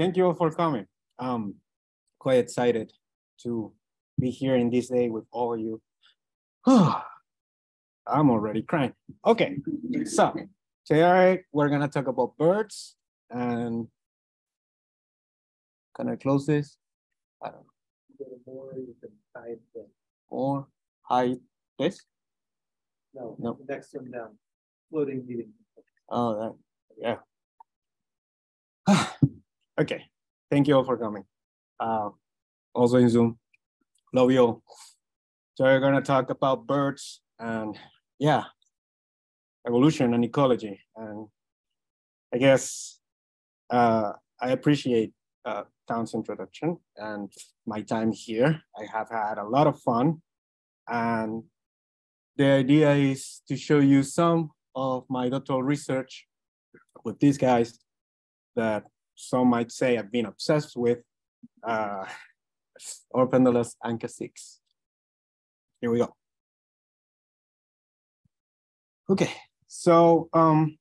thank you all for coming. I'm quite excited to be here in this day with all of you. I'm already crying. Okay, so today we're gonna talk about birds and can I close this? I don't know. More you can hide the, Or hide this? no, No. next one down, floating meeting. Oh, that, yeah. Okay, thank you all for coming. Uh, also in Zoom, love you all. So we're gonna talk about birds and yeah, evolution and ecology. And I guess uh, I appreciate uh, Town's introduction and my time here. I have had a lot of fun. And the idea is to show you some of my doctoral research with these guys that some might say I've been obsessed with, uh, Orphenolus anca6. Here we go. Okay, so um,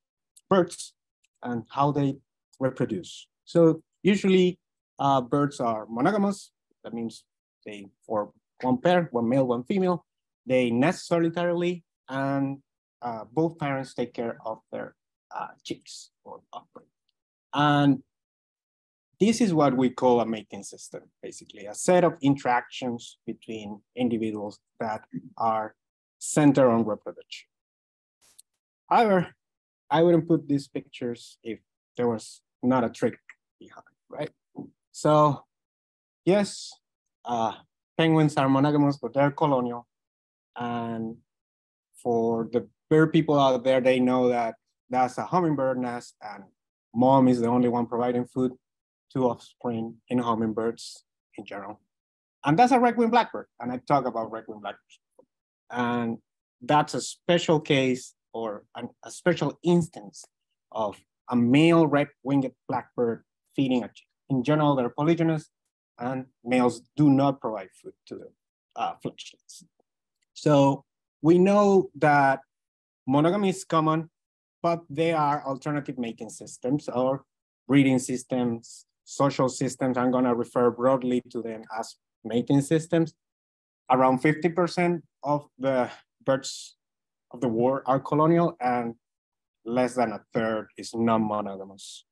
birds and how they reproduce. So usually uh, birds are monogamous. That means they form one pair, one male, one female. They nest solitarily and uh, both parents take care of their uh, chicks or offspring. And this is what we call a mating system, basically, a set of interactions between individuals that are centered on reproduction. However, I wouldn't put these pictures if there was not a trick behind, right? So yes, uh, penguins are monogamous, but they're colonial. And for the bird people out there, they know that that's a hummingbird nest and mom is the only one providing food to offspring in hummingbirds in general. And that's a red-winged blackbird. And I talk about red-winged blackbirds. And that's a special case or an, a special instance of a male red-winged blackbird feeding a chick. In general, they're polygynous and males do not provide food to the uh, fledglings. So we know that monogamy is common, but there are alternative mating systems or breeding systems, social systems. I'm gonna refer broadly to them as mating systems. Around 50% of the birds of the world are colonial and less than a third is non-monogamous.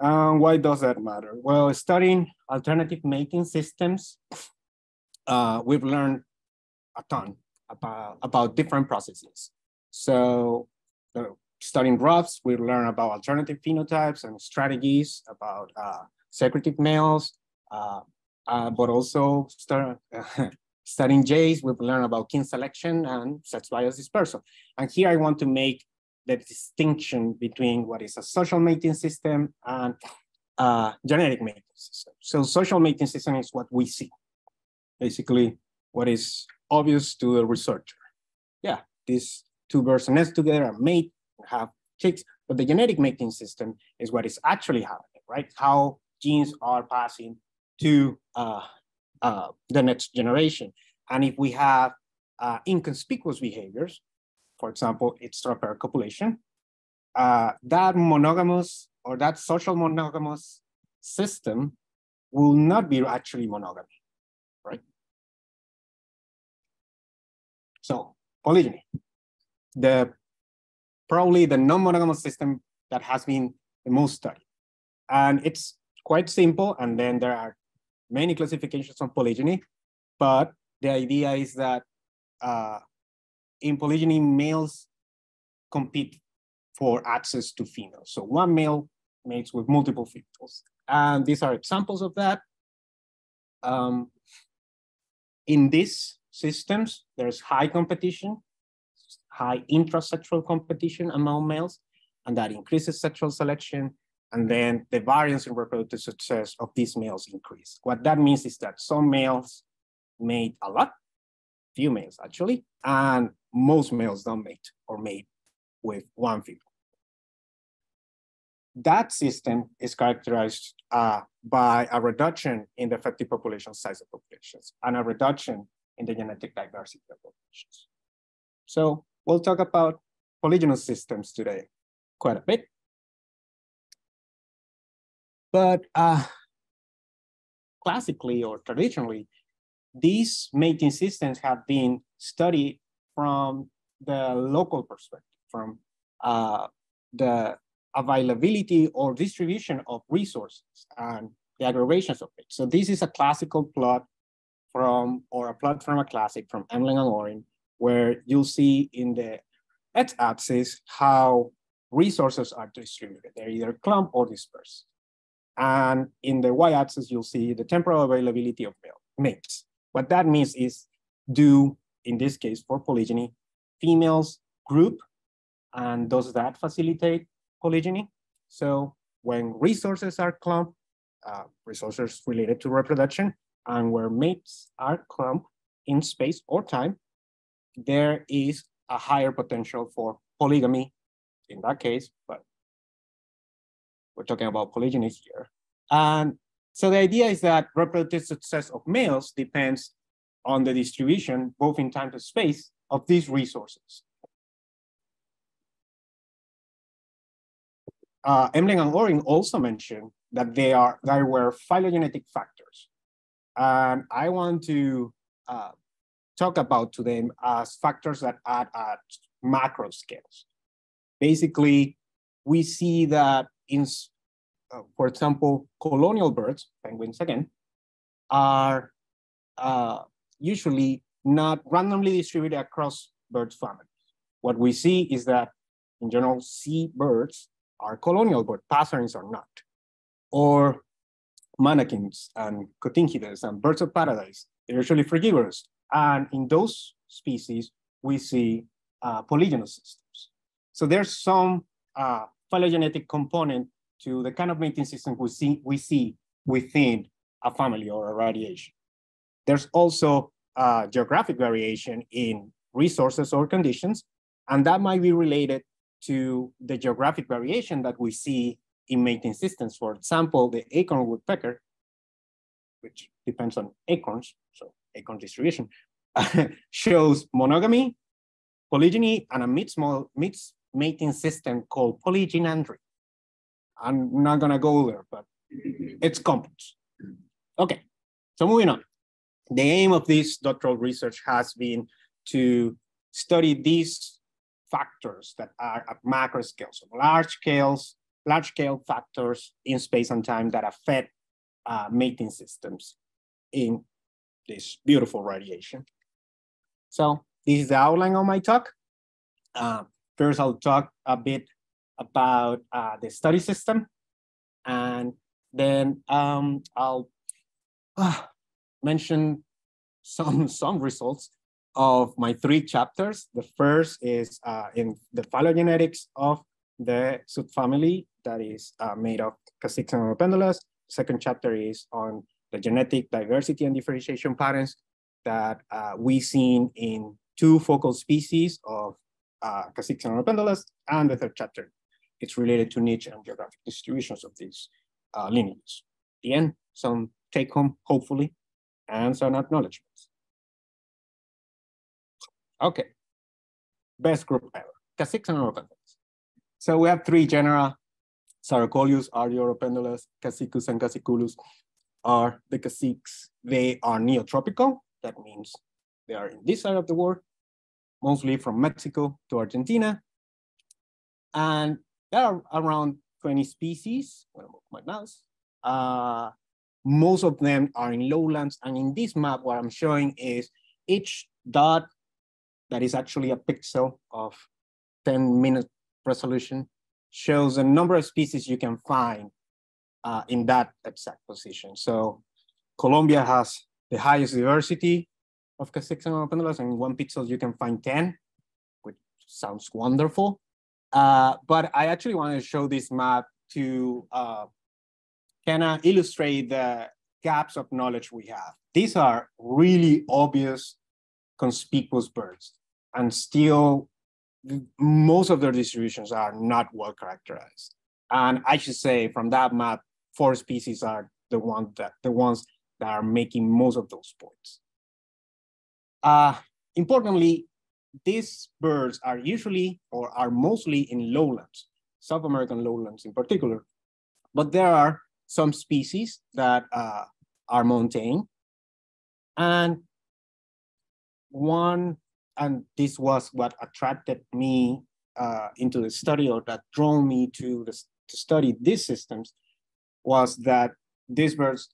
Um, why does that matter? Well, studying alternative mating systems, uh, we've learned a ton about, about different processes. So uh, studying ruffs, we learn about alternative phenotypes and strategies about uh, secretive males, uh, uh, but also start, studying jays, we've learned about kin selection and sex bias dispersal. And here I want to make the distinction between what is a social mating system and genetic mating system. So social mating system is what we see, basically what is obvious to the researcher. Yeah, these two birds nest together, are mate, have chicks, but the genetic mating system is what is actually happening, right? How genes are passing to uh, uh, the next generation. And if we have uh, inconspicuous behaviors, for example, extrapair copulation, uh, that monogamous or that social monogamous system will not be actually monogamy, right? So polygyny, the probably the non-monogamous system that has been the most studied. And it's quite simple. And then there are many classifications on polygyny, but the idea is that uh, in polygyny, males compete for access to females. So one male mates with multiple females. And these are examples of that. Um, in these systems, there's high competition, high intrasexual competition among males, and that increases sexual selection. And then the variance in reproductive success of these males increase. What that means is that some males mate a lot, few males actually, and most males don't mate or mate with one female. That system is characterized uh, by a reduction in the effective population size of populations and a reduction in the genetic diversity of populations. So we'll talk about polygynous systems today quite a bit. But uh, classically or traditionally, these mating systems have been studied from the local perspective, from uh, the availability or distribution of resources and the aggregations of it. So this is a classical plot from, or a plot from a classic from Emlen and Oring, where you'll see in the x-axis how resources are distributed. They're either clumped or dispersed. And in the y-axis, you'll see the temporal availability of mates. What that means is do, in this case for polygyny, females group, and does that facilitate polygyny? So when resources are clumped, uh, resources related to reproduction, and where mates are clumped in space or time, there is a higher potential for polygamy in that case, but we're talking about polygyny here. And so the idea is that reproductive success of males depends on the distribution, both in time and space, of these resources. Uh, Emlen and Oring also mentioned that they are there were phylogenetic factors. And I want to uh, talk about to them as factors that add at macro scales. Basically, we see that in, uh, for example, colonial birds, penguins again, are uh, usually not randomly distributed across bird families. What we see is that in general, sea birds are colonial birds, passerines are not. Or manakins and cotingidas and birds of paradise, they're usually frugivorous. And in those species, we see uh, polygynous systems. So there's some uh, phylogenetic component to the kind of mating system we see, we see within a family or a radiation. There's also uh, geographic variation in resources or conditions, and that might be related to the geographic variation that we see in mating systems. For example, the acorn woodpecker, which depends on acorns, so acorn distribution, shows monogamy, polygyny, and a mixed, mating system called polygynandry. I'm not gonna go there, but it's complex. Okay, so moving on. The aim of this doctoral research has been to study these factors that are at macro scale, so large scales, large scale factors in space and time that affect uh, mating systems in this beautiful radiation. So this is the outline of my talk. Uh, First, I'll talk a bit about uh, the study system, and then um, I'll uh, mention some, some results of my three chapters. The first is uh, in the phylogenetics of the subfamily that is uh, made of Caciques and Oropendolas. Second chapter is on the genetic diversity and differentiation patterns that uh, we seen in two focal species of uh, and Oropendolas, and the third chapter, it's related to niche and geographic distributions of these uh, lineages. The end, some take home, hopefully, and some acknowledgements. Okay, best group ever, Caciques and Oropendolas. So we have three genera, Psarocolius, Ardioropendulus, Cacicus and Cassiculus are the caciques. They are neotropical, that means they are in this side of the world, mostly from Mexico to Argentina. And there are around 20 species, my mouse. Uh, most of them are in lowlands. And in this map, what I'm showing is each dot that is actually a pixel of 10 minute resolution shows the number of species you can find uh, in that exact position. So Colombia has the highest diversity of and Oropendolas, and in one pixel you can find 10, which sounds wonderful. Uh, but I actually want to show this map to uh, kind of illustrate the gaps of knowledge we have. These are really obvious, conspicuous birds, and still most of their distributions are not well characterized. And I should say from that map, four species are the ones that the ones that are making most of those points. Uh, importantly, these birds are usually or are mostly in lowlands, South American lowlands in particular, but there are some species that uh, are montane. And one, and this was what attracted me uh, into the study or that drew me to, the, to study these systems was that these birds,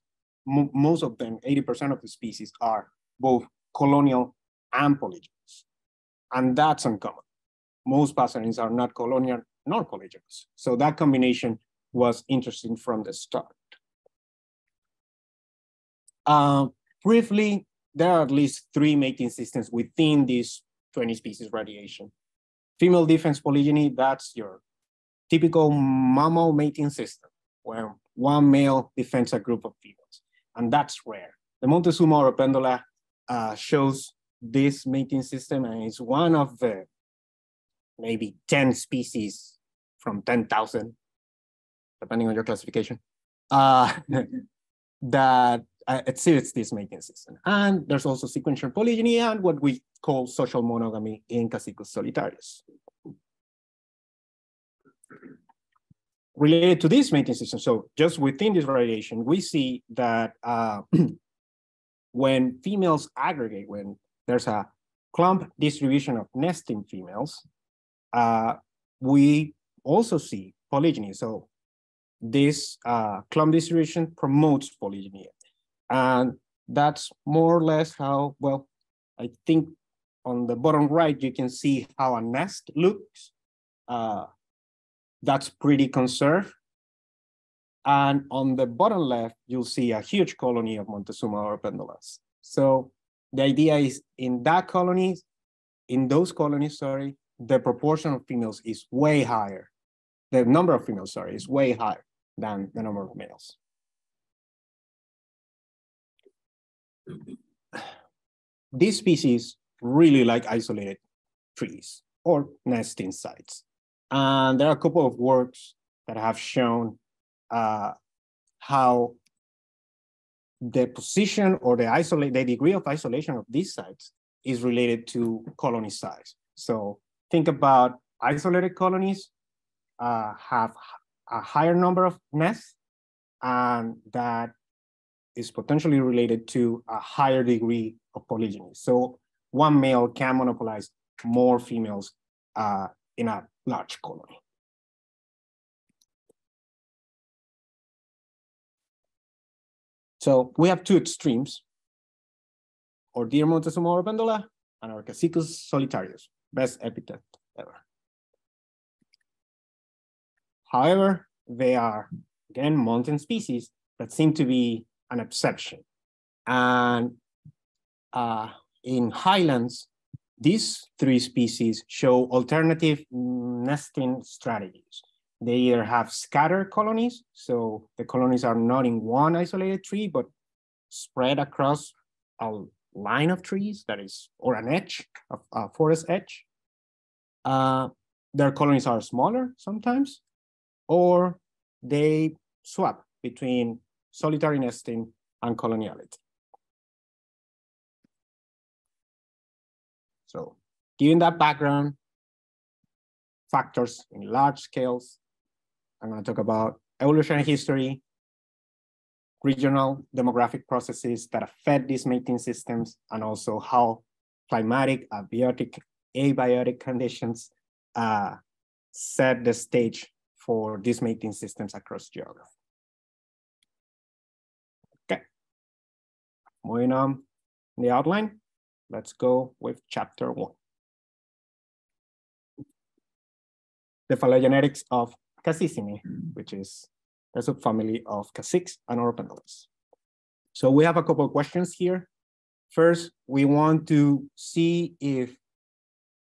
most of them, 80% of the species are both colonial and polygynous. And that's uncommon. Most passerines are not colonial nor polygynous. So that combination was interesting from the start. Uh, briefly, there are at least three mating systems within this 20 species radiation. Female defense polygyny, that's your typical mammal mating system, where one male defends a group of females, and that's rare. The Montezuma oropendola uh, shows this mating system, and it's one of the maybe 10 species from 10,000, depending on your classification, uh, that uh, exhibits this mating system. And there's also sequential polygyny and what we call social monogamy in Cacicus solitarius. Related to this mating system, so just within this variation, we see that uh, when females aggregate, when there's a clump distribution of nesting females, uh, we also see polygyny. So this uh, clump distribution promotes polygyny. And that's more or less how, well, I think on the bottom right, you can see how a nest looks. Uh, that's pretty conserved. And on the bottom left, you'll see a huge colony of Montezuma oropendolas. So the idea is in that colony, in those colonies, sorry, the proportion of females is way higher. The number of females, sorry, is way higher than the number of males. These species really like isolated trees or nesting sites. And there are a couple of works that have shown uh, how the position or the isolate the degree of isolation of these sites is related to colony size. So think about isolated colonies uh, have a higher number of nests, and that is potentially related to a higher degree of polygyny. So one male can monopolize more females uh, in a large colony. So we have two extremes, or deer Montezuma oropendola and our Cacicus solitarius, best epithet ever. However, they are, again, mountain species that seem to be an exception. And uh, in highlands, these three species show alternative nesting strategies. They either have scattered colonies, so the colonies are not in one isolated tree, but spread across a line of trees that is, or an edge, a, a forest edge. Uh, their colonies are smaller sometimes, or they swap between solitary nesting and coloniality. Given that background, factors in large scales, I'm gonna talk about evolutionary history, regional demographic processes that affect these mating systems, and also how climatic, abiotic, abiotic conditions uh, set the stage for these mating systems across geography. Okay, moving on the outline, let's go with chapter one. The phylogenetics of Cacicinae, which is a subfamily of Caciques and Oropendolas. So we have a couple of questions here. First, we want to see if,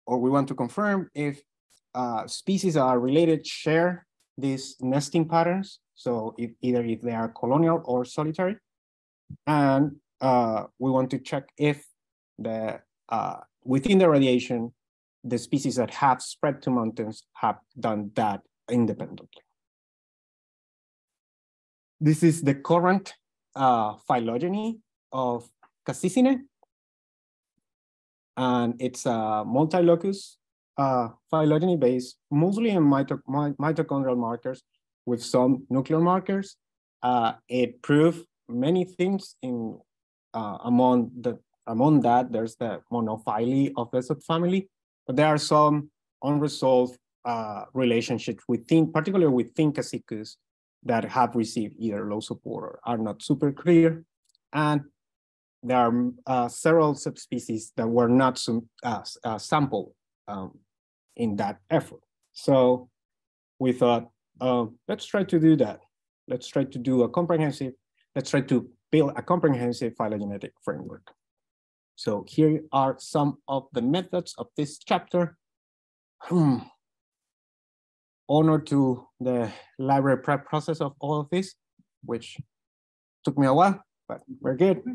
or we want to confirm if uh, species are related share these nesting patterns. So if, either if they are colonial or solitary. And uh, we want to check if the uh, within the radiation, the species that have spread to mountains have done that independently. This is the current uh, phylogeny of Cacicinae. And it's a multi-locus uh, phylogeny based mostly on mito mitochondrial markers with some nuclear markers. uh, it proved many things in uh, among the among that there's the monophyly of the subfamily, but there are some unresolved uh, relationships within, particularly within Cacicus, that have received either low support or are not super clear. And there are uh, several subspecies that were not uh, uh, sampled um, in that effort. So we thought, uh, let's try to do that. Let's try to do a comprehensive, let's try to build a comprehensive phylogenetic framework. So here are some of the methods of this chapter. Hmm. Honor to the library prep process of all of this, which took me a while, but we're good.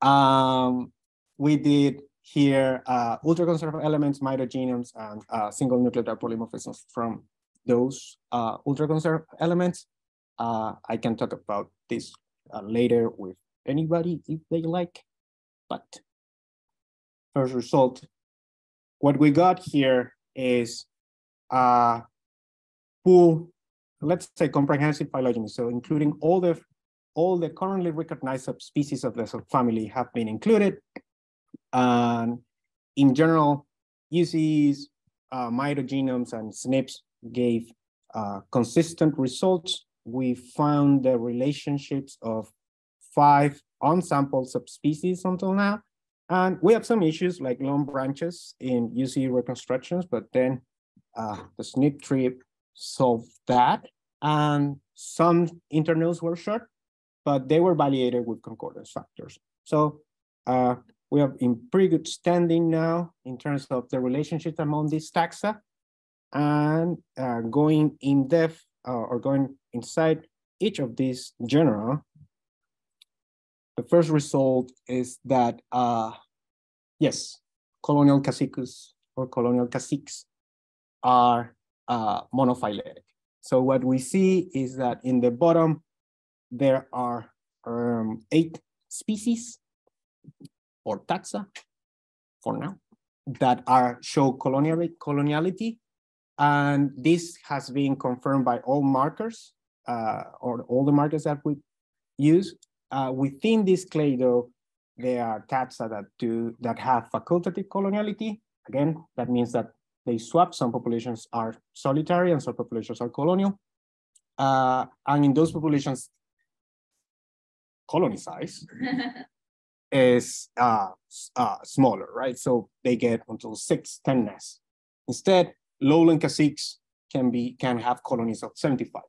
Um, we did here uh, ultra-conserved elements, mitogenomes, and uh, single nucleotide polymorphisms from those uh, ultra-conserved elements. Uh, I can talk about this uh, later with anybody if they like, but first result, what we got here is a full, let's say comprehensive phylogeny. So including all the all the currently recognized subspecies of the subfamily have been included. And in general, UCEs, uh, mitogenomes, and SNPs gave uh, consistent results. We found the relationships of five unsampled subspecies until now. And we have some issues like long branches in UCE reconstructions, but then uh, the SNP tree solved that. And some internals were short, but they were validated with concordance factors. So uh, we are in pretty good standing now in terms of the relationship among these taxa and uh, going in depth uh, or going inside each of these genera. The first result is that, uh, yes, colonial Cacicus or colonial caciques are uh, monophyletic. So what we see is that in the bottom there are um, eight species or taxa for now that are show coloniality, coloniality. And this has been confirmed by all markers uh, or all the markers that we use. Uh, within this clade though, there are taxa that do that have facultative coloniality. Again, that means that they swap. Some populations are solitary and some populations are colonial. Uh, and in those populations, colony size is uh, uh, smaller, right? So they get until six, ten nests. Instead, lowland caciques can be can have colonies of 75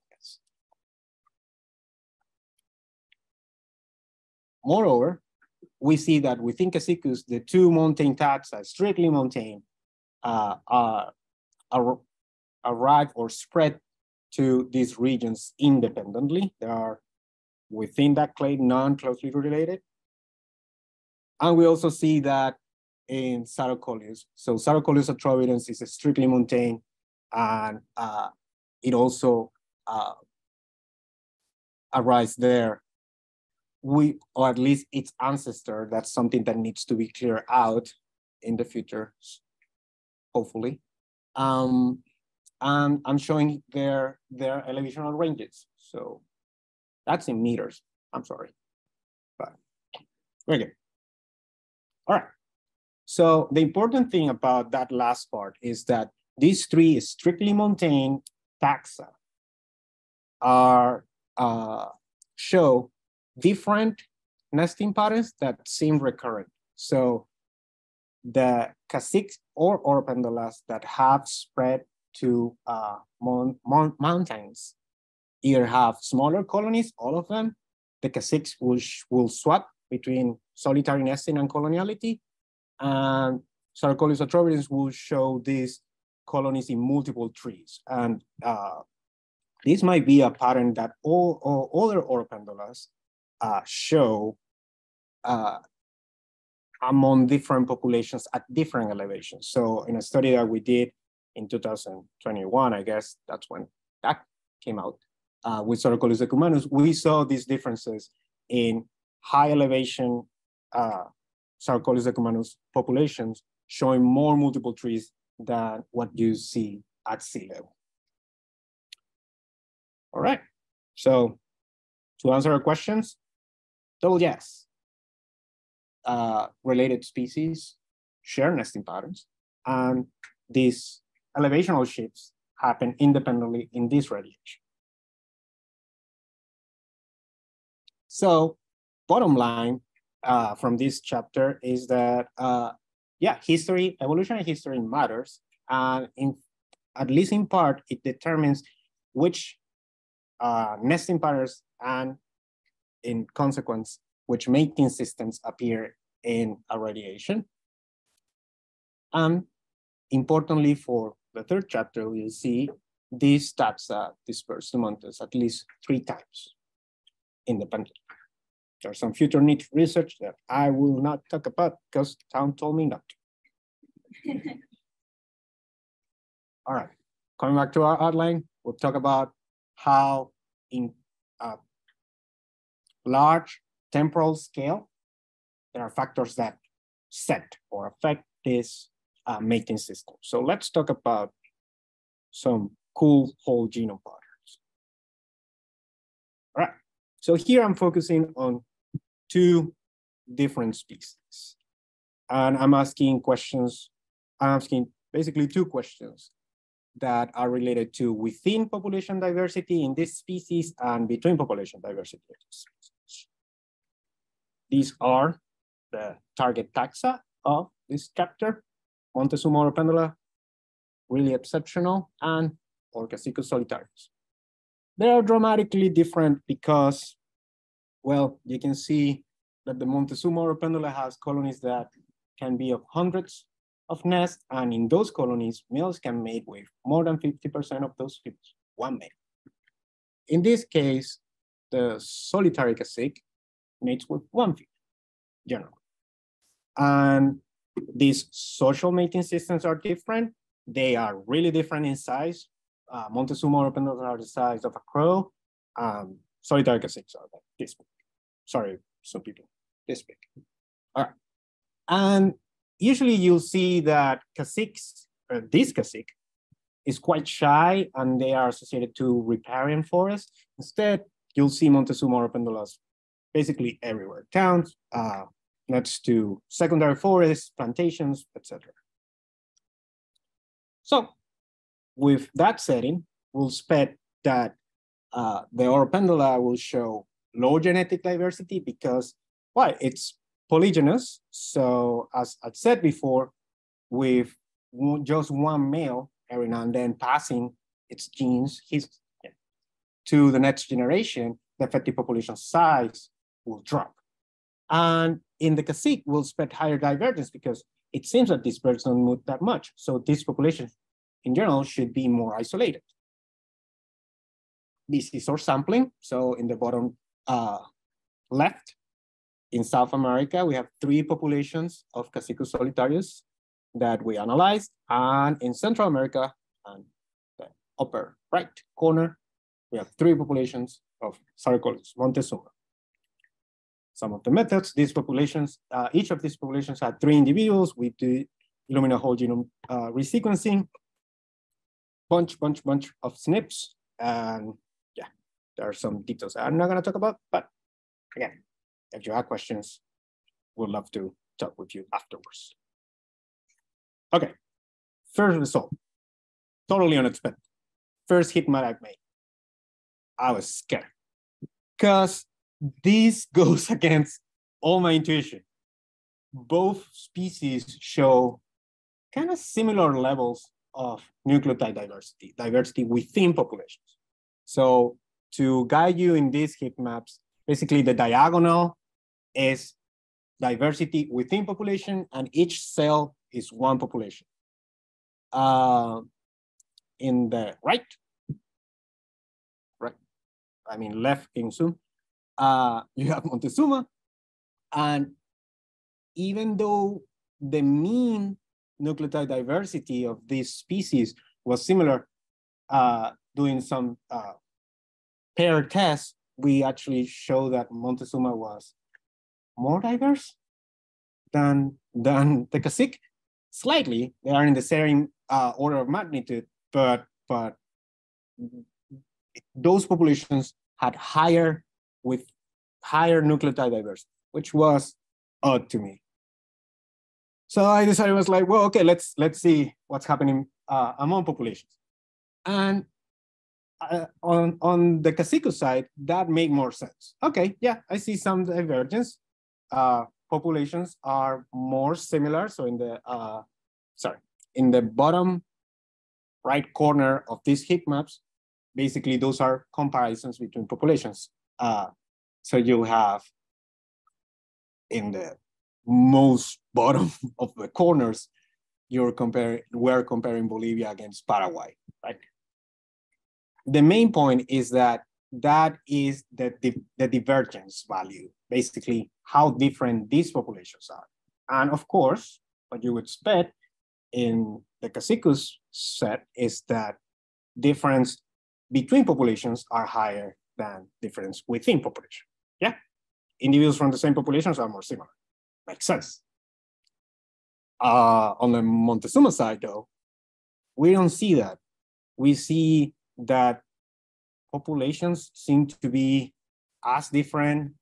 Moreover, we see that within Cacicus, the two montane taxa, strictly montane, uh, are, are arrive or spread to these regions independently. They are within that clade non-closely related. And we also see that in Psarocolius. So Psarocolius atrovirens is a strictly montane and uh, it also uh, there. We, or at least its ancestor, that's something that needs to be cleared out in the future, hopefully. Um, and I'm showing their, their elevational ranges. So that's in meters. I'm sorry. But good. All right. So the important thing about that last part is that these three strictly montane taxa are uh, show different nesting patterns that seem recurrent. So the caciques or oropendolas that have spread to uh, mon mon mountains either have smaller colonies, all of them, the caciques will, will swap between solitary nesting and coloniality, and Psarocolius atrovirens will show these colonies in multiple trees. And uh, this might be a pattern that all, all other oropendolas uh, show uh, among different populations at different elevations. So in a study that we did in 2021, I guess that's when that came out, uh, with Psarocolius decumanus, we saw these differences in high elevation uh, Psarocolius decumanus populations showing more multiple trees than what you see at sea level. All right, so to answer our questions, double yes. Uh, related species share nesting patterns, and these elevational shifts happen independently in this radiation. So bottom line uh, from this chapter is that, uh, yeah, history, evolutionary history matters. And in, at least in part, it determines which uh, nesting patterns and in consequence, which mating systems appear in a radiation. And importantly for the third chapter, we'll see these taxa disperse to Montes at least three times independently. There's some future need research that I will not talk about because Town told me not to. All right, coming back to our outline, we'll talk about how in a large temporal scale, there are factors that set or affect this uh, mating system. So let's talk about some cool whole genome patterns. All right, so here I'm focusing on two different species. And I'm asking questions, I'm asking basically two questions that are related to within population diversity in this species and between population diversity. These are the target taxa of this chapter. Montezuma oropendola, really exceptional, and our Cacicus solitarius. They are dramatically different because, well, you can see that the Montezuma oropendola has colonies that can be of hundreds of nests, and in those colonies, males can mate with more than 50% of those females, one male. In this case, the solitary cacique mates with one female, generally. And these social mating systems are different. They are really different in size. Uh, Montezuma pendulas are the size of a crow. Um, solitary caciques are like this big. Sorry, some people, this big. All right. And usually you'll see that caciques, uh, this cacique, is quite shy and they are associated to riparian forests. Instead, you'll see Montezuma pendulas basically everywhere. Towns, uh, next to secondary forests, plantations, etc. So with that setting, we'll expect that uh, the oropendola will show low genetic diversity because, why? It's polygynous. So as I said before, with just one male every now and then passing its genes his, to the next generation, the effective population size will drop. And in the cacique, we'll expect higher divergence because it seems that these birds don't move that much. So this population in general should be more isolated. This is our sampling. So in the bottom uh, left, in South America, we have three populations of Cacicus solitarius that we analyzed. And in Central America, and the upper right corner, we have three populations of Psarocolius montezuma some of the methods. These populations, uh, each of these populations had three individuals. We do Illumina whole genome uh, resequencing, bunch, bunch, bunch of SNPs. And yeah, there are some details I'm not gonna talk about, but again, if you have questions, we'd love to talk with you afterwards. Okay, first result, totally unexpected. First hit my made. I was scared because this goes against all my intuition. Both species show kind of similar levels of nucleotide diversity, diversity within populations. So to guide you in these heat maps, basically the diagonal is diversity within population and each cell is one population. Uh, in the right, right, I mean left in Zoom, uh, you have Montezuma. And even though the mean nucleotide diversity of this species was similar, uh, doing some uh, pair tests, we actually show that Montezuma was more diverse than, than the cacique. Slightly, they are in the same uh, order of magnitude, but, but those populations had higher with higher nucleotide diversity, which was odd to me. So I decided I was like, well, okay, let's let's see what's happening uh, among populations. And uh, on on the Casico side, that made more sense. Okay, yeah, I see some divergence. Uh, populations are more similar. So in the uh, sorry, in the bottom right corner of these heat maps, basically those are comparisons between populations. Uh, so you have in the most bottom of the corners, you're comparing, we're comparing Bolivia against Paraguay, right? The main point is that that is the, the, the divergence value, basically how different these populations are. And of course, what you would expect in the Cacicus set is that difference between populations are higher than difference within population. Individuals from the same populations are more similar. Makes sense. Uh, on the Montezuma side, though, we don't see that. We see that populations seem to be as different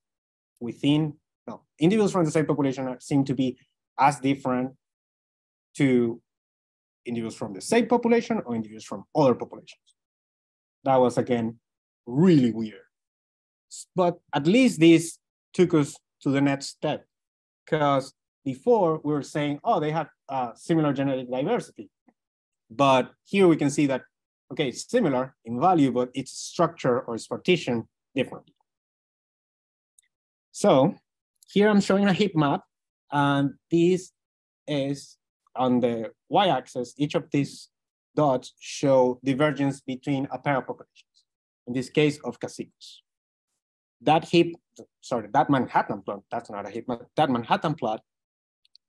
within, no, individuals from the same population seem to be as different to individuals from the same population or individuals from other populations. That was, again, really weird. But at least this took us to the next step because before we were saying, oh, they have uh, similar genetic diversity. But here we can see that, okay, similar in value, but its structure or its partition different. So here I'm showing a heat map, and this is on the y-axis, each of these dots show divergence between a pair of populations, in this case of Cacicus. That heap, sorry, that Manhattan plot, that's not a heap that Manhattan plot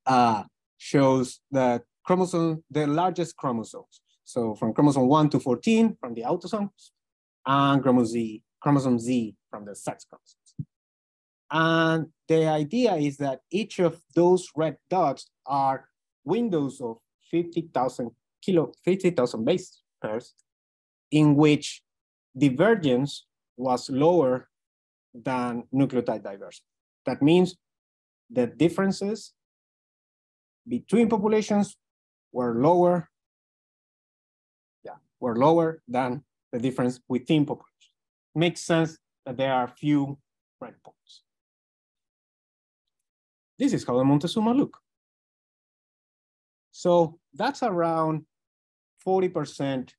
uh, shows the chromosome, the largest chromosomes. So from chromosome 1 to 14 from the autosomes, and chromosome Z, chromosome Z from the sex chromosomes. And the idea is that each of those red dots are windows of 50,000 kilo, 50,000 base pairs in which divergence was lower than nucleotide diversity. That means the differences between populations were lower, yeah, were lower than the difference within populations. Makes sense that there are few breakpoints. This is how the Montezuma look. So that's around 40%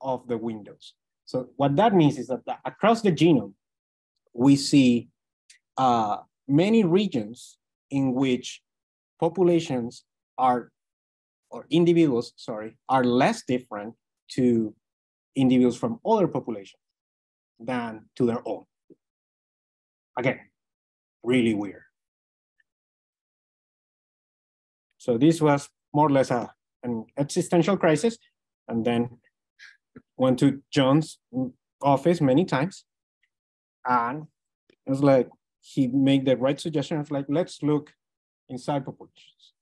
of the windows. So what that means is that across the genome, we see uh, many regions in which populations are, or individuals, sorry, are less different to individuals from other populations than to their own. Again, really weird. So this was more or less a, an existential crisis, and then went to John's office many times, and it's like he made the right suggestion of like, let's look inside populations.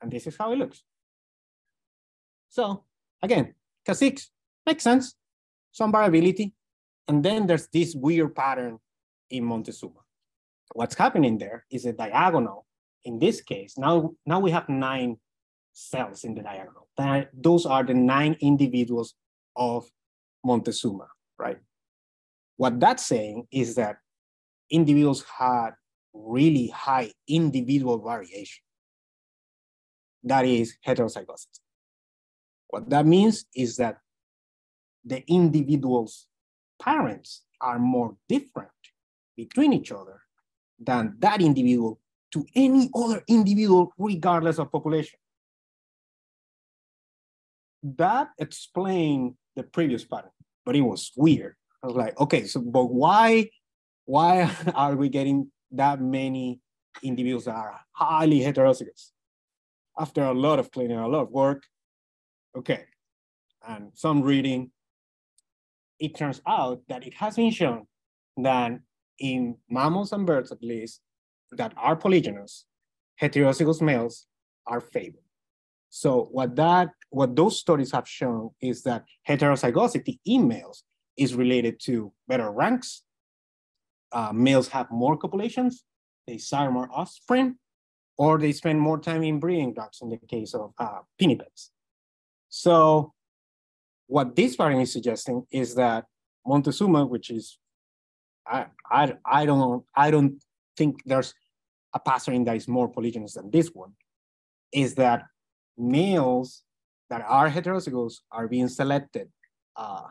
And this is how it looks. So again, K6 makes sense, some variability. And then there's this weird pattern in Montezuma. What's happening there is a diagonal. In this case, now, now we have nine cells in the diagonal. That, those are the nine individuals of Montezuma, right? What that's saying is that individuals had really high individual variation. That is heterozygosity. What that means is that the individual's parents are more different between each other than that individual to any other individual, regardless of population. That explained the previous pattern, but it was weird. I was like, okay, so but why why are we getting that many individuals that are highly heterozygous? After a lot of cleaning, a lot of work, okay, and some reading, it turns out that it has been shown that in mammals and birds at least, that are polygynous, heterozygous males are favored. So what that what those studies have shown is that heterozygosity in males is related to better ranks uh, males have more copulations, they sire more offspring, or they spend more time in breeding grounds in the case of uh, pinnipeds. So what this pattern is suggesting is that Montezuma, which is, I, I, I don't I don't think there's a passerine that is more polygynous than this one, is that males that are heterozygous are being selected uh,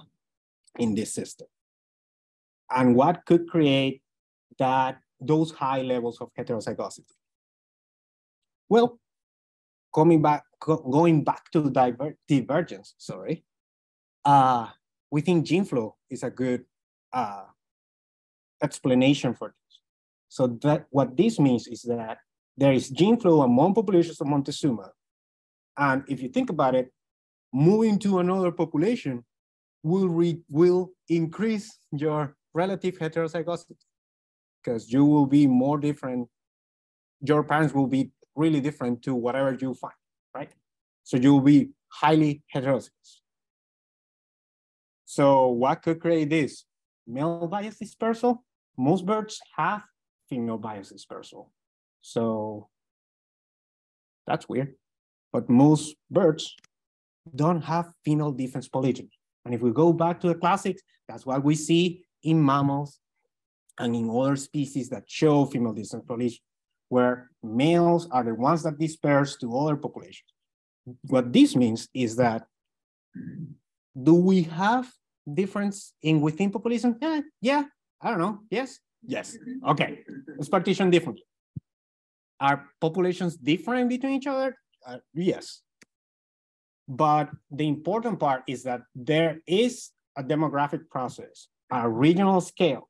in this system. And what could create that those high levels of heterozygosity? Well, coming back, going back to diver divergence, sorry, uh, we think gene flow is a good uh, explanation for this. So that what this means is that there is gene flow among populations of Montezuma. And if you think about it, moving to another population will, re, will increase your relative heterozygosity because you will be more different. Your parents will be really different to whatever you find, right? So you will be highly heterozygous. So what could create this? Male bias dispersal? Most birds have female bias dispersal. So that's weird. But most birds don't have female defense polygyny. And if we go back to the classics, that's what we see in mammals and in other species that show female polygyny, where males are the ones that disperse to other populations. What this means is that do we have difference in within population? Yeah, yeah, I don't know. Yes, yes. Okay, let's partition differently. Are populations different between each other? Uh, yes. But the important part is that there is a demographic process, a regional scale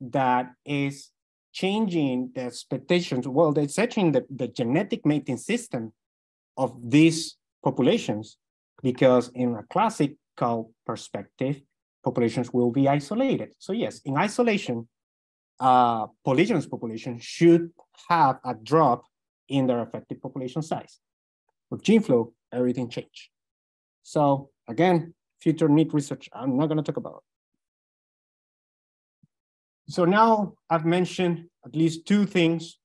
that is changing the expectations. Well, they're setting the, the genetic mating system of these populations because in a classical perspective, populations will be isolated. So yes, in isolation, uh, population should have a drop in their effective population size. With gene flow, everything changed. So again, future need research, I'm not gonna talk about. So now I've mentioned at least two things,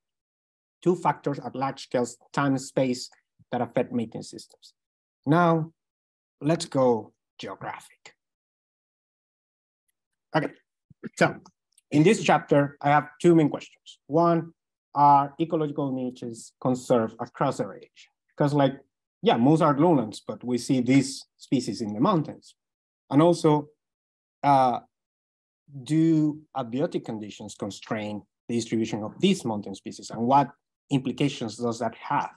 two factors at large scales, time and space that affect mating systems. Now, let's go geographic. Okay, so in this chapter, I have two main questions. One, are ecological niches conserved across the range? Because like, yeah, most are lowlands, but we see these species in the mountains. And also, uh, do abiotic conditions constrain the distribution of these mountain species and what implications does that have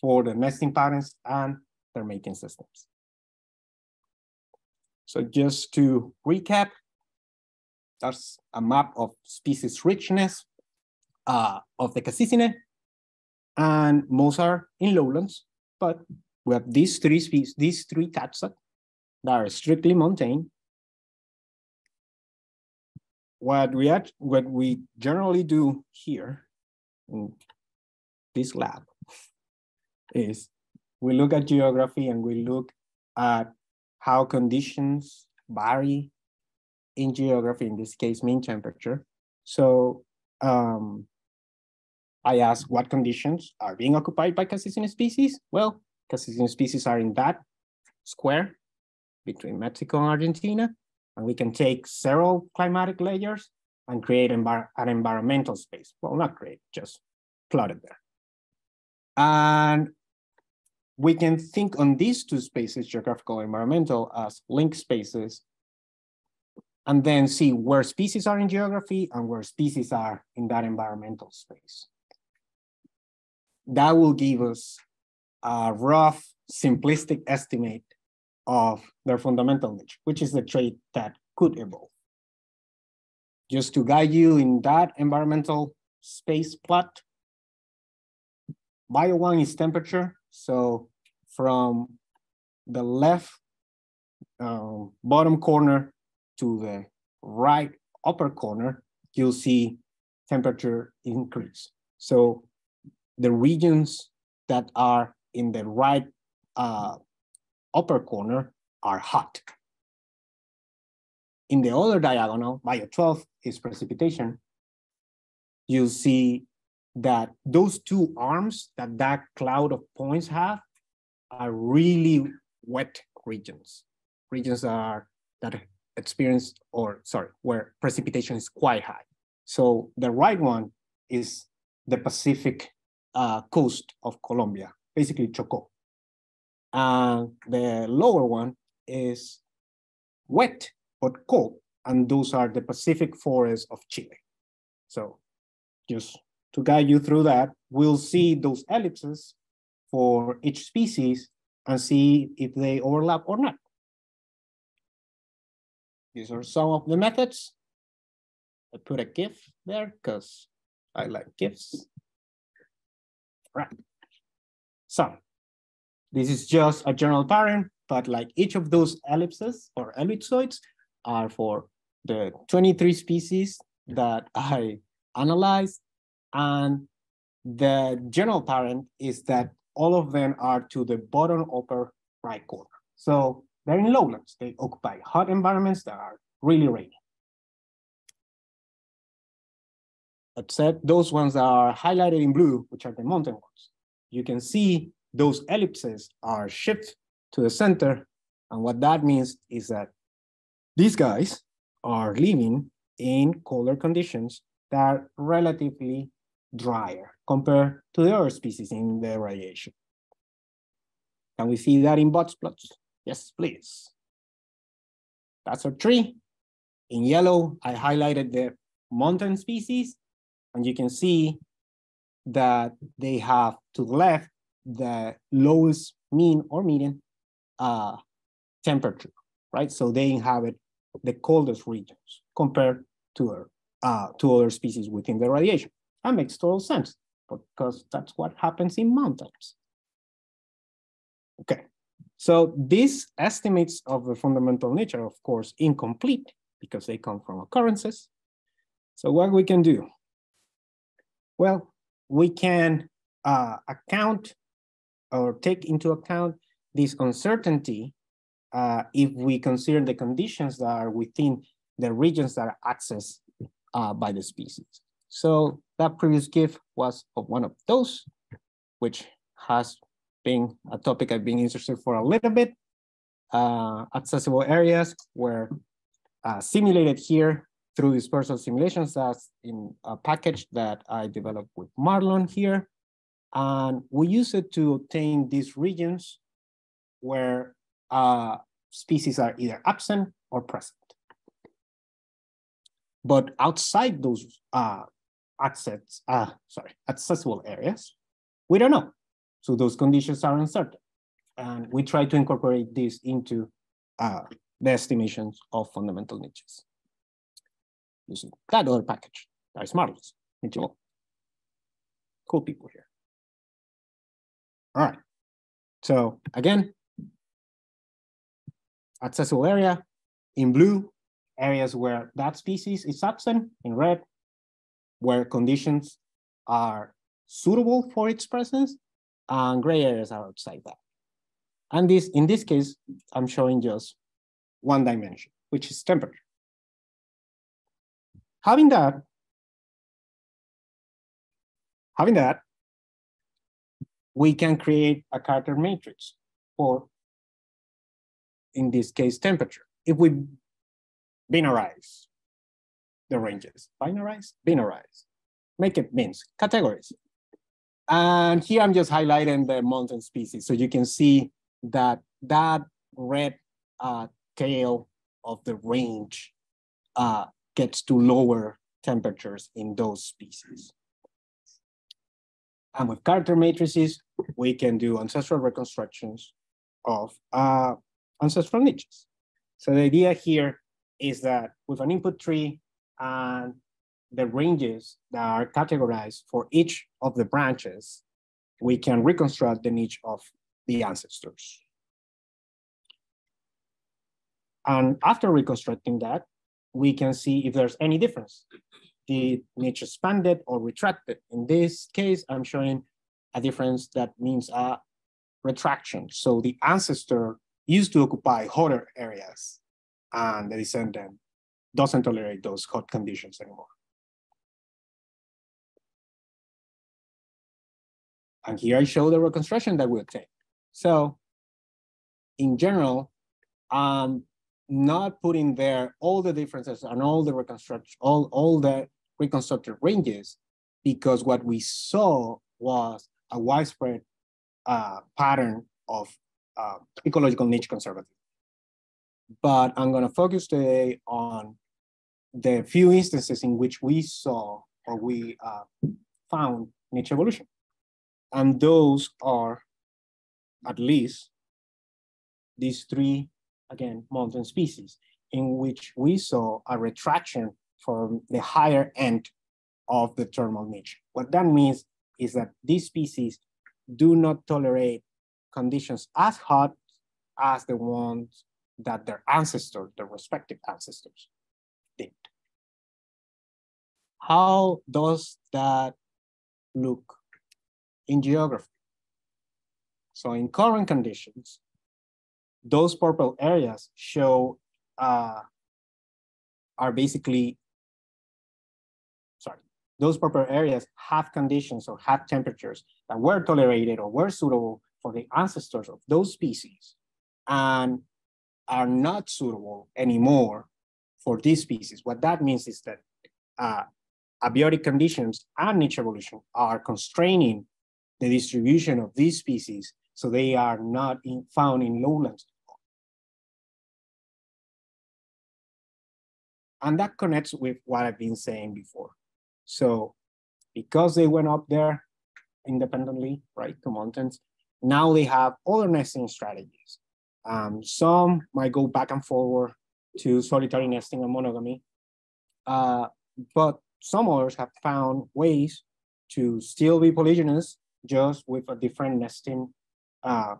for the nesting patterns and their mating systems? So just to recap, that's a map of species richness uh, of the Cacicinae, and most are in lowlands, but we have these three species, these three taxa that are strictly montane. What we act, what we generally do here in this lab is we look at geography and we look at how conditions vary in geography, in this case, mean temperature. So um, I ask what conditions are being occupied by Cacicinae species? Well, Cacicinae species are in that square between Mexico and Argentina, and we can take several climatic layers and create envir an environmental space. Well, not create, just plot it there. And we can think on these two spaces, geographical and environmental, as link spaces and then see where species are in geography and where species are in that environmental space. That will give us a rough, simplistic estimate of their fundamental niche, which is the trait that could evolve. Just to guide you in that environmental space plot, bio one is temperature. So from the left uh, bottom corner to the right upper corner, you'll see temperature increase. So the regions that are in the right uh, upper corner are hot. In the other diagonal, bio 12 is precipitation. you see that those two arms that that cloud of points have are really wet regions. Regions are that experience or sorry, where precipitation is quite high. So the right one is the Pacific uh, coast of Colombia, basically Chocó. And the lower one is wet but cold, and those are the Pacific forests of Chile. So just to guide you through that, we'll see those ellipses for each species and see if they overlap or not. These are some of the methods. I put a GIF there because I like GIFs. Right. So this is just a general pattern, but like each of those ellipses or ellipsoids are for the 23 species that I analyzed. And the general pattern is that all of them are to the bottom upper right corner. So they're in lowlands. They occupy hot environments that are really rainy. Except those ones that are highlighted in blue, which are the mountain ones. You can see those ellipses are shifted to the center. And what that means is that these guys are living in colder conditions that are relatively drier compared to the other species in the radiation. Can we see that in box plots? Yes, please. That's our tree. In yellow, I highlighted the mountain species, and you can see that they have to the left the lowest mean or median uh, temperature, right? So they inhabit the coldest regions compared to, uh, to other species within the radiation. That makes total sense because that's what happens in mountains. Okay, so these estimates of the fundamental nature, of course, incomplete because they come from occurrences. So what we can do? Well, we can uh, account or take into account this uncertainty uh, if we consider the conditions that are within the regions that are accessed uh, by the species. So that previous GIF was of one of those, which has been a topic I've been interested for a little bit. Uh, accessible areas were uh, simulated here through dispersal simulations that's in a package that I developed with Marlon here. And we use it to obtain these regions where uh, species are either absent or present. But outside those uh, access, uh, sorry, accessible areas, we don't know. So those conditions are uncertain. And we try to incorporate this into uh, the estimations of fundamental niches using that other package. That is marvelous. Cool people here. All right. So again, accessible area in blue, areas where that species is absent, in red, where conditions are suitable for its presence, and gray areas are outside that. And this, in this case, I'm showing just one dimension, which is temperature. Having that, having that, we can create a character matrix for, in this case, temperature. If we binarize the ranges, binarize, binarize, make it bins, categories. And here I'm just highlighting the mountain species. So you can see that that red uh, tail of the range uh, gets to lower temperatures in those species. And with character matrices, we can do ancestral reconstructions of uh, ancestral niches. So the idea here is that with an input tree and the ranges that are categorized for each of the branches, we can reconstruct the niche of the ancestors. And after reconstructing that, we can see if there's any difference. The niche expanded or retracted. In this case, I'm showing a difference that means a retraction. So the ancestor used to occupy hotter areas and the descendant doesn't tolerate those hot conditions anymore. And here I show the reconstruction that we obtained. So in general, um, not putting there all the differences and all the reconstruction, all, all the reconstructed ranges, because what we saw was a widespread uh, pattern of uh, ecological niche conservatism. But I'm gonna focus today on the few instances in which we saw or we uh, found niche evolution. And those are at least these three, again, mountain species in which we saw a retraction from the higher end of the thermal niche. What that means is that these species do not tolerate conditions as hot as the ones that their ancestors, their respective ancestors did. How does that look in geography? So in current conditions, those purple areas show uh, are basically, sorry, those purple areas have conditions or have temperatures that were tolerated or were suitable for the ancestors of those species and are not suitable anymore for these species. What that means is that uh, abiotic conditions and niche evolution are constraining the distribution of these species so they are not in, found in lowlands. And that connects with what I've been saying before. So because they went up there independently, right, to mountains, now they have other nesting strategies. Um, some might go back and forward to solitary nesting and monogamy, uh, but some others have found ways to still be polygynous just with a different nesting uh,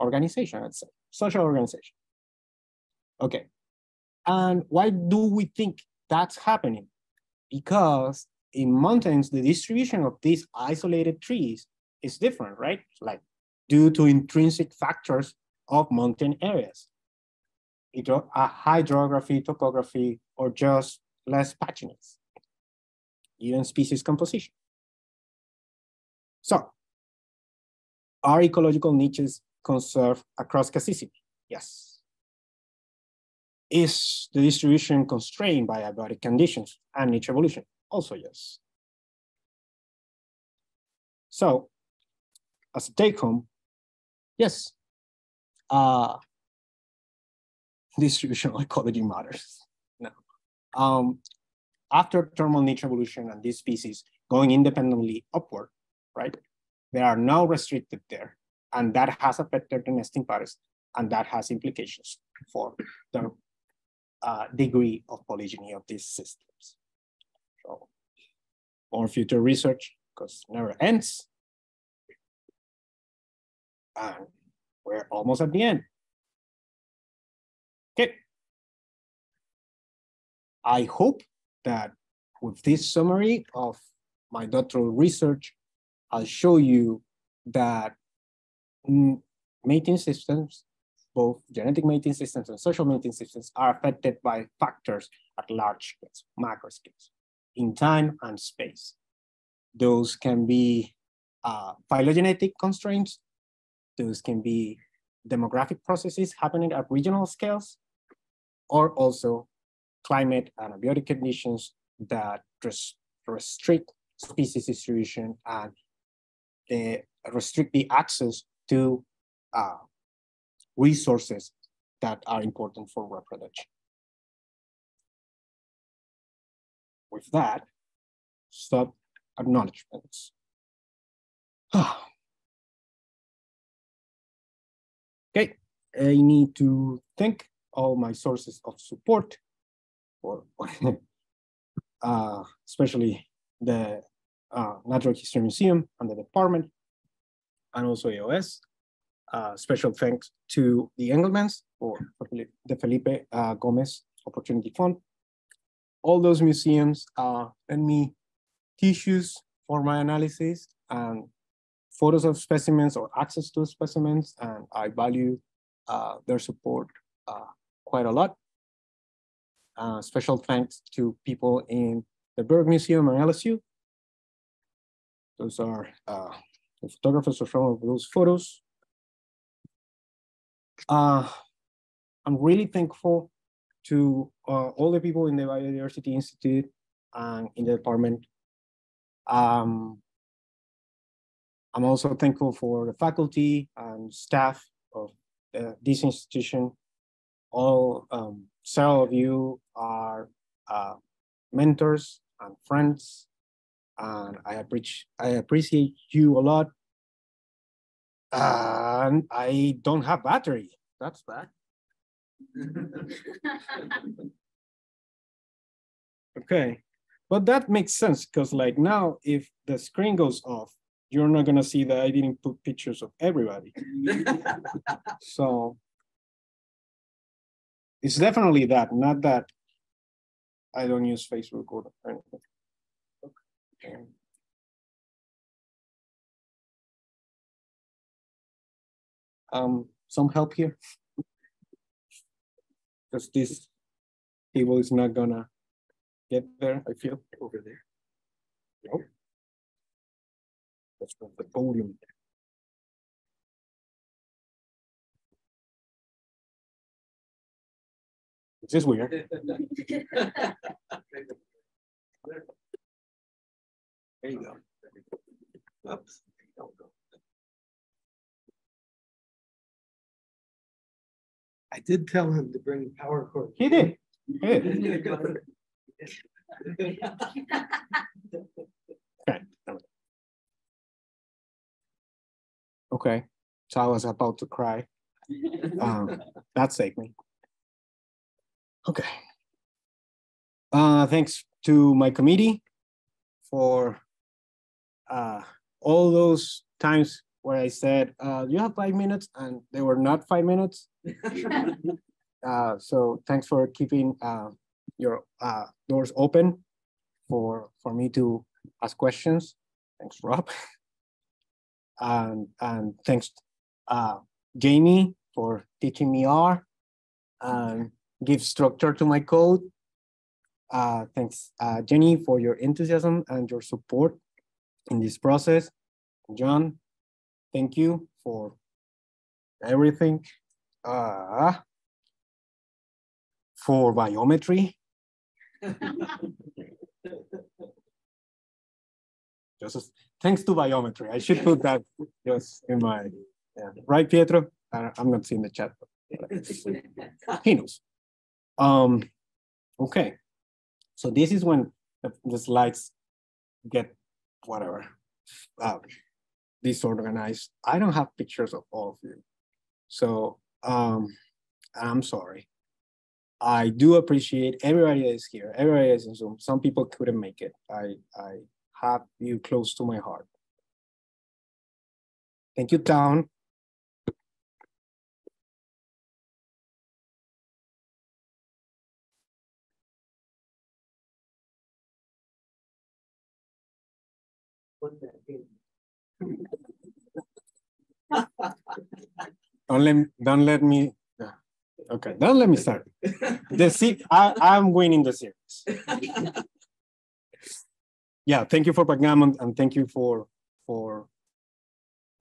organization, let's say, social organization. Okay, and why do we think that's happening? Because in mountains, the distribution of these isolated trees is different, right? Like due to intrinsic factors of mountain areas, hydrography, topography, or just less patchiness, even species composition. So, are ecological niches conserved across Cacicinae? Yes. Is the distribution constrained by abiotic conditions and niche evolution? Also yes. So, as a take home, yes, uh, distributional ecology matters. No. Um, after thermal niche evolution and these species going independently upward, right? They are now restricted there. And that has affected the nesting patterns and that has implications for the uh, degree of polygyny of these systems. So more future research, because never ends. And we're almost at the end. Okay. I hope that with this summary of my doctoral research, I'll show you that mating systems, both genetic mating systems and social mating systems are affected by factors at large scales, macro scales, in time and space. Those can be uh, phylogenetic constraints, those can be demographic processes happening at regional scales, or also climate and abiotic conditions that restrict species distribution and uh, restrict the access to uh, resources that are important for reproduction. With that, stop acknowledgements. okay, I need to thank all my sources of support, for, uh, especially the uh, Natural History Museum and the department, and also EOS. Special thanks to the Engelmans for the Felipe uh, Gomez Opportunity Fund. All those museums uh, send me tissues for my analysis and photos of specimens or access to specimens, and I value uh, their support uh, quite a lot. Uh, special thanks to people in the Burke Museum and LSU Those are uh, the photographers of some of those photos. Uh, I'm really thankful to uh, all the people in the Biodiversity Institute and in the department. Um, I'm also thankful for the faculty and staff of uh, this institution. All um, several of you are uh, mentors and friends, and I appreciate I appreciate you a lot. And I don't have battery. That's bad. okay, but that makes sense because like now, if the screen goes off, you're not gonna see that I didn't put pictures of everybody. so it's definitely that, not that I don't use Facebook or anything. Okay. Um, some help here? Because this table is not gonna get there, I feel, over there. Nope. That's not the podium. This is weird. There you go. Oops. I did tell him to bring power cord. He did. He did. Okay. Okay, so I was about to cry. Um, that saved me. Okay. Uh, thanks to my committee for uh, all those times where I said, uh, you have five minutes and they were not five minutes. Uh, so thanks for keeping uh, your uh, doors open for, for me to ask questions. Thanks, Rob. And, and thanks, uh, Jamie, for teaching me R and give structure to my code. Uh, thanks, uh, Jenny, for your enthusiasm and your support in this process. John, thank you for everything. Uh, for biometry. Just thanks to biometry. I should put that just in my, yeah. right, Pietro? I- I'm not seeing the chat. but He knows. Um, okay. So this is when the, the slides get whatever, uh, disorganized. I don't have pictures of all of you. So, um, I'm sorry. I do appreciate everybody that is here, everybody is in Zoom. Some people couldn't make it. I, I have you close to my heart. Thank you, Town. Don't let, don't let me, okay, don't let me start. The se- I, I'm winning the series. Yeah, thank you for backgammon and thank you for, for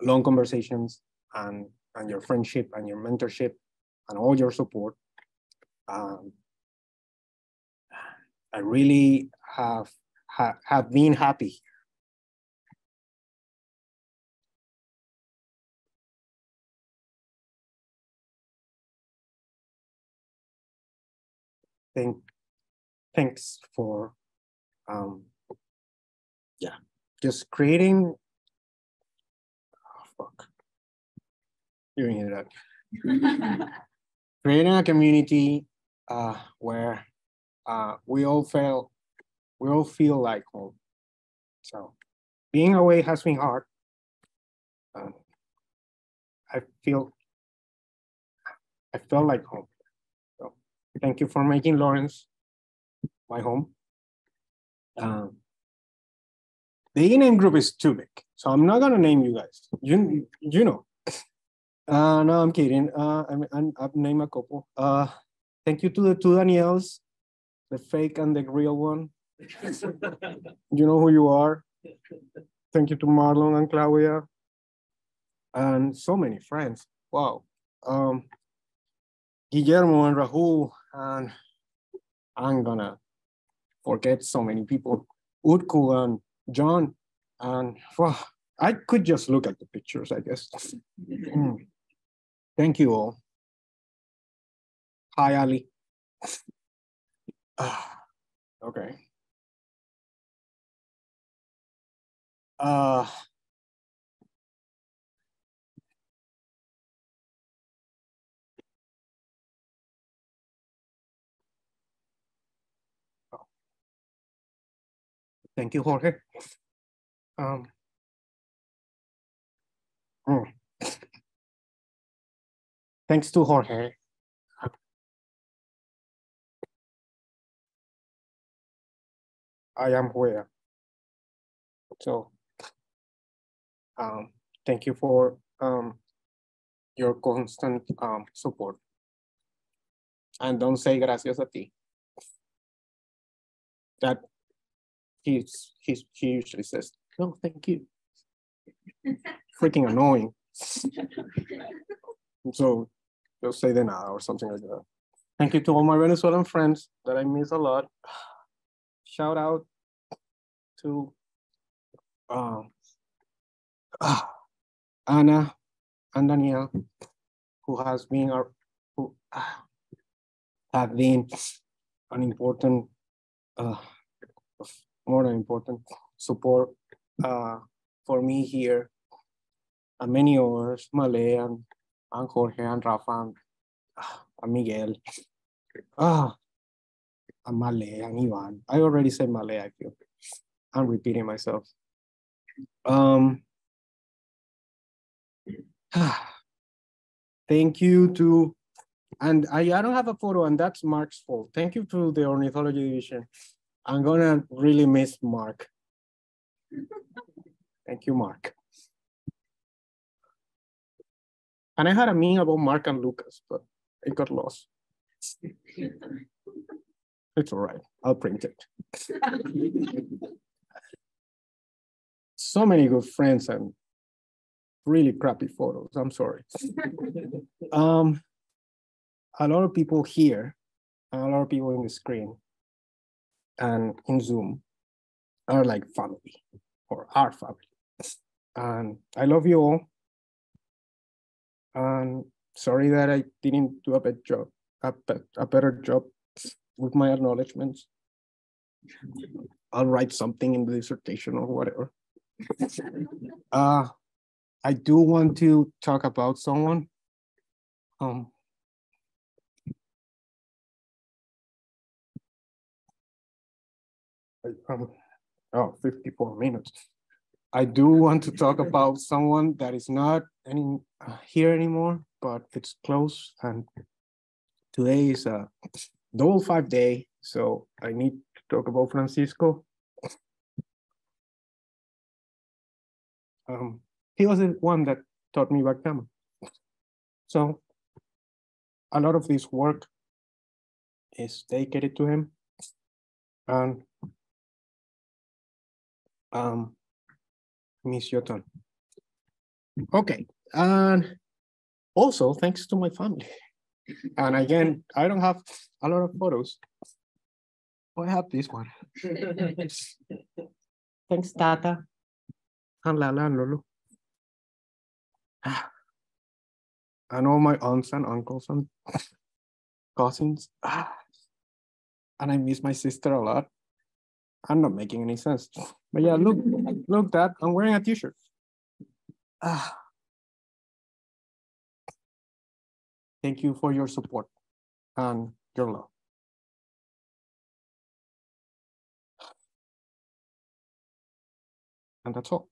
long conversations and, and your friendship and your mentorship and all your support. Um, I really have, ha- have been happy. Thank, thanks for, um, yeah, just creating. Oh, fuck. You didn't hear that. Creating a community, uh, where, uh, we all feel, we all feel like home. So being away has been hard. Um, I feel, I felt like home. Thank you for making Lawrence my home. Um, the ENM group is too big, so I'm not gonna name you guys. You you know. Uh, no, I'm kidding. Uh, I'm, I'm I've named a couple. Uh, thank you to the two Daniels, the fake and the real one. You know who you are. thank you to Marlon and Claudia. And so many friends. Wow. Um, Guillermo and Rahul, and I'm gonna forget so many people. Utku and John, and well, I could just look at the pictures, I guess. Thank you all. Hi, Ali. Okay. Uh, Thank you, Jorge. Um, mm. Thanks to Jorge. I am where. So, um, thank you for um, your constant um, support. And don't say gracias a ti. That he's, he's, he usually says, no, thank you. Freaking annoying. So just say nada or something like that. Thank you to all my Venezuelan friends that I miss a lot. Shout out to um, ah, Anna and Danielle, who has been our, who ah, have been an important, uh, more important support uh, for me here. And many others, Malay and, and Jorge and Rafa and, ah, and Miguel. Ah, and Malay and Ivan. I already said Malay, I feel. I'm repeating myself. Um, thank you to, and I, I don't have a photo and that's Mark's fault. Thank you to the ornithology division. I'm gonna really miss Mark. Thank you, Mark. And I had a meme about Mark and Lucas, but it got lost. It's all right, I'll print it. so many good friends and really crappy photos, I'm sorry. um, a lot of people here, a lot of people in the screen and in Zoom are like family or our family. And I love you all. And sorry that I didn't do a better job, a, a better job with my acknowledgements. I'll write something in the dissertation or whatever. uh, I do want to talk about someone. Um, um, oh, 54 minutes. I do want to talk about someone that is not any uh, here anymore, but it's close. And today is a double five day, so I need to talk about Francisco. Um, he was the one that taught me about backgammon. So a lot of this work is dedicated to him. And um, Miss your turn. Okay, and also thanks to my family. And again, I don't have a lot of photos. Oh, I have this one. thanks, Tata. And Lala and Lulu. And all my aunts and uncles and cousins. And I miss my sister a lot. I'm not making any sense. But yeah, look, look, that I'm wearing a t-shirt. Ah. Thank you for your support and your love. And that's all.